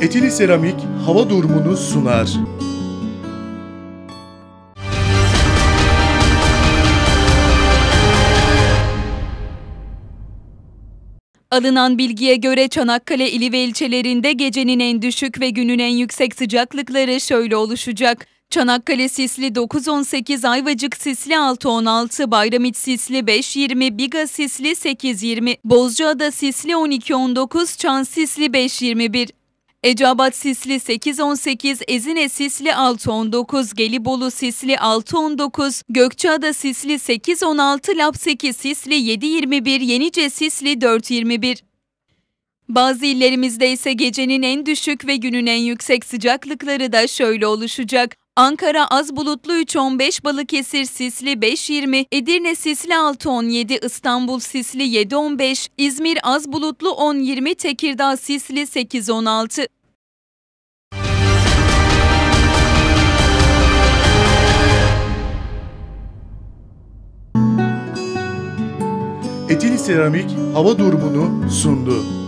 Etili Seramik hava durumunu sunar. Alınan bilgiye göre Çanakkale ili ve ilçelerinde gecenin en düşük ve günün en yüksek sıcaklıkları şöyle oluşacak. Çanakkale Sisli 9-18, Ayvacık Sisli 6-16, Bayramit Sisli 5-20, Biga Sisli 8-20, Bozcaada Sisli 12-19, Çan Sisli 5-21. Eceabat Sisli 8-18, Ezine Sisli 6-19, Gelibolu Sisli 6-19, Gökçeada Sisli 8-16, Lapseki Sisli 7-21, Yenice Sisli 4-21. Bazı illerimizde ise gecenin en düşük ve günün en yüksek sıcaklıkları da şöyle oluşacak. Ankara az bulutlu 3-15, Balıkesir sisli 5-20, Edirne sisli 6-17, İstanbul sisli 7-15, İzmir az bulutlu 10-20, Tekirdağ sisli 8-16. Etili Seramik hava durumunu sundu.